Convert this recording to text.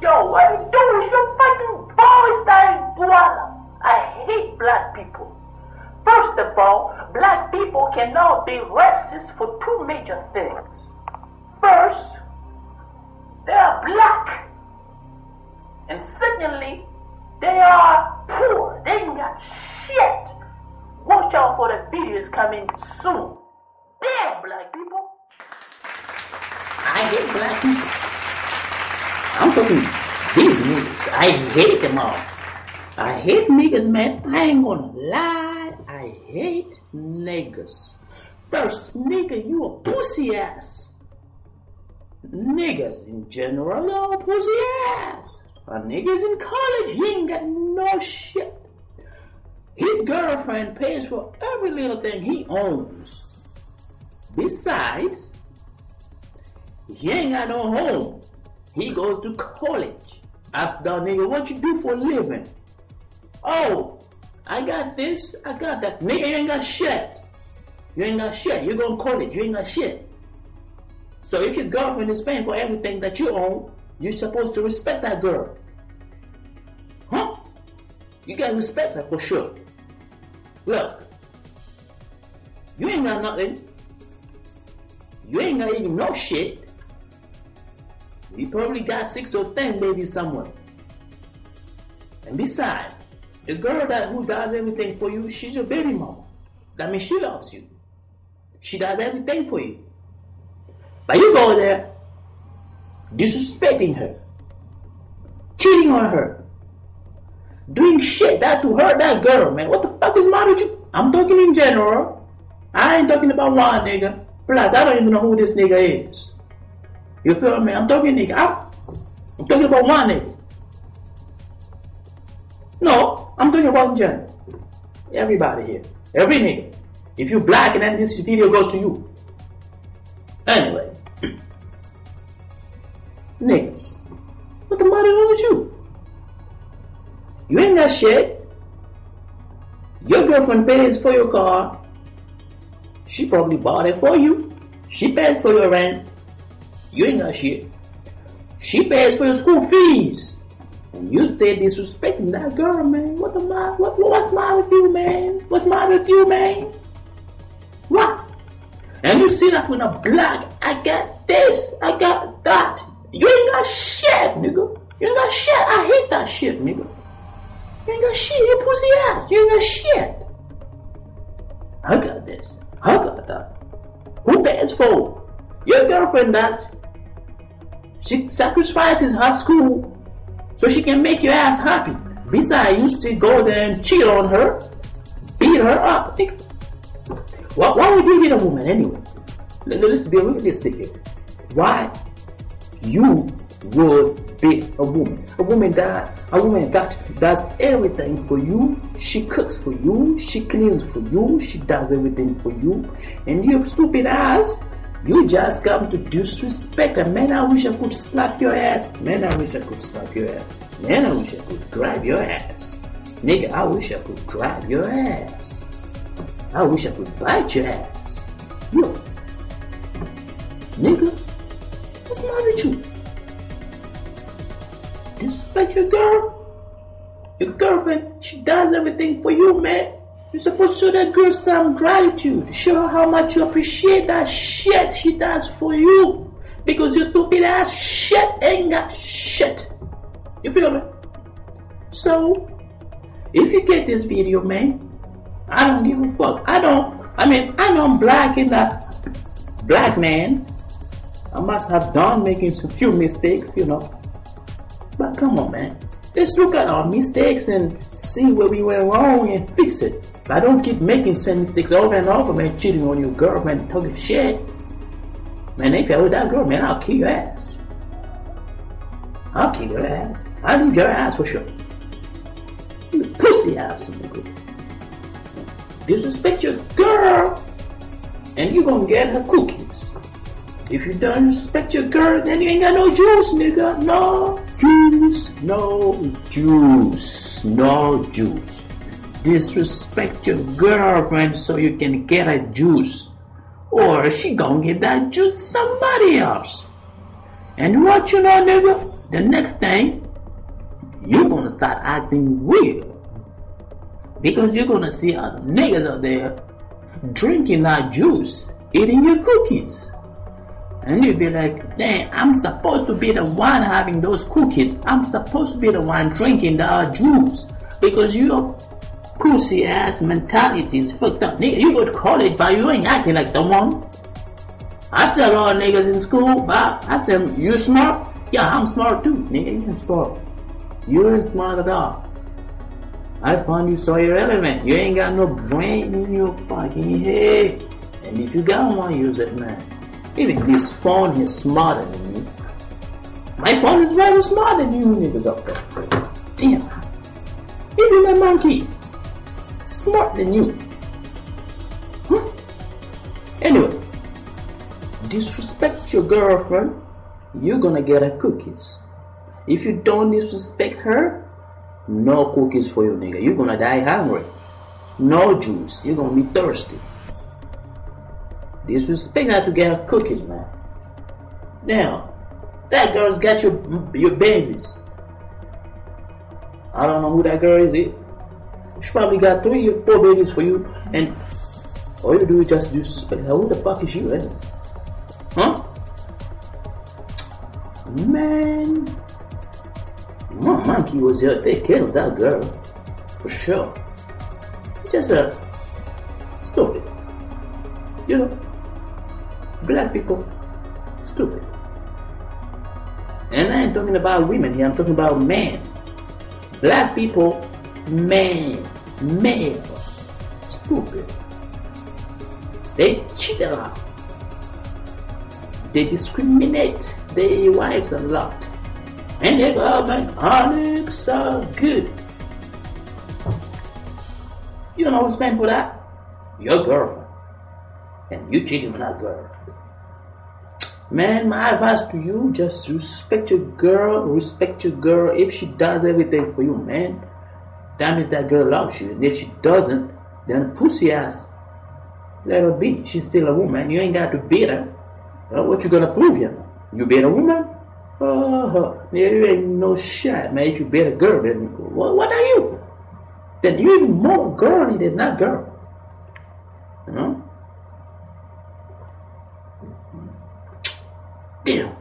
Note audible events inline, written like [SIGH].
Yo, what you do is your fucking that voila. I hate black people. First of all, black people cannot be racist for two major things. First, they are black. And secondly, they are poor. They ain't got shit. Watch out for the videos coming soon. Damn, black people. I hate black people. These niggas. I hate them all. I hate niggas, man. I ain't gonna lie. I hate niggas. First, nigga, you a pussy ass. Niggas in general are pussy ass. A niggas in college, he ain't got no shit. His girlfriend pays for every little thing he owns. Besides, he ain't got no home. He goes to college. Ask that nigga, what you do for a living? Oh, I got this, I got that. Nigga, you ain't got shit. You ain't got shit. You go to college, you ain't got shit. So if your girlfriend is paying for everything that you own, you're supposed to respect that girl. Huh? You gotta respect her for sure. Look, you ain't got nothing. You ain't got even no shit. You probably got six or ten babies somewhere. And besides, the girl that who does everything for you, she's your baby mama. That means she loves you. She does everything for you. But you go there, disrespecting her, cheating on her, doing shit that to hurt that girl, man. What the fuck is matter with you? I'm talking in general. I ain't talking about one nigga. Plus, I don't even know who this nigga is. You feel me? I'm talking nigga. I'm, talking about one nigga. No, I'm talking about general. Everybody here. Every nigga. If you black and then this video goes to you. Anyway. [CLEARS THROAT] Niggas. What the matter with you? You ain't got shit. Your girlfriend pays for your car. She probably bought it for you. She pays for your rent. You ain't got shit. She pays for your school fees. And you stay disrespecting that girl, man. What the matter? What, what's matter with you, man? What's matter with you, man? What? And you see that when a black, I got this, I got that. You ain't got shit, nigga. You ain't got shit. I hate that shit, nigga. You ain't got shit, you pussy ass. You ain't got shit. I got this. I got that. Who pays for? Your girlfriend does. She sacrifices her school so she can make your ass happy. Besides, you still go there and cheat on her, beat her up. Think, why, why would you hit a woman anyway? Let, let's be realistic here. Why you would beat a woman? A woman that a woman that does everything for you. She cooks for you. She cleans for you. She does everything for you. And you stupid ass you just come to disrespect a man. I wish I could slap your ass. Man, I wish I could slap your ass. Man, I wish I could grab your ass. Nigga, I wish I could grab your ass. I wish I could bite your ass. Yo. Nigga, what's wrong with you? Disrespect your girl? Your girlfriend, she does everything for you, man. You're supposed to show that girl some gratitude. Show her how much you appreciate that shit she does for you. Because your stupid ass shit ain't got shit. You feel me? So, if you get this video, man, I don't give a fuck. I don't, I mean, I know I'm black in that black man. I must have done making some few mistakes, you know. But come on, man. Let's look at our mistakes and see where we went wrong and fix it. But I don't keep making same mistakes over and over, man. Cheating on your girlfriend, talking shit. Man, if you're with that girl, man, I'll kill your ass. I'll kill your ass. I'll leave your ass for sure. You pussy ass, nigga. Disrespect your girl, and you're gonna get her cookies. If you don't respect your girl, then you ain't got no juice, nigga. No juice, no juice, no juice disrespect your girlfriend so you can get a juice. Or she gonna give that juice somebody else. And what you know, nigga? the next thing, you're gonna start acting weird. Because you're gonna see other niggas out there drinking that juice, eating your cookies. And you'll be like, dang, I'm supposed to be the one having those cookies. I'm supposed to be the one drinking the juice. Because your pussy ass mentality is fucked up. Nigga, you go to college, but you ain't acting like the one. I see a lot of niggas in school, but I said, you smart? Yeah, I'm smart too. Nigga, you smart. You ain't smart at all. I found you so irrelevant. You ain't got no brain in your fucking head. And if you got one, use it, man. Even this phone is smarter than you. My phone is very smarter than you niggas up there. Damn. Even my monkey. Smart than you. Huh? Hmm? Anyway, disrespect your girlfriend, you're gonna get her cookies. If you don't disrespect her, no cookies for you, nigga. You're gonna die hungry. No juice. You're gonna be thirsty. Disrespect her to get cookies, man. Now, that girl's got your your babies. I don't know who that girl is. It. She probably got three or four babies for you, and all you do is just disrespect her. Who the fuck is you, eh? Huh? Man, my monkey was here. They killed that girl. For sure. Just a stupid. You know, black people, stupid. And I ain't talking about women here, I'm talking about men. Black people, men, male, stupid. They cheat a lot. They discriminate their wives a lot. And they go, man, Onyx so good. You know who's paying for that? Your girlfriend. And you cheating on that girl. Man, my advice to you, just respect your girl, respect your girl. If she does everything for you, man, that means that girl loves you. And if she doesn't, then pussy ass, let her be. She's still a woman. You ain't got to beat her. Well, what you gonna prove you? You beat a woman? Uh, there ain't no shot, man. If you beat a girl, then what, what are you? Then you even more girly than that girl. You know? Damn.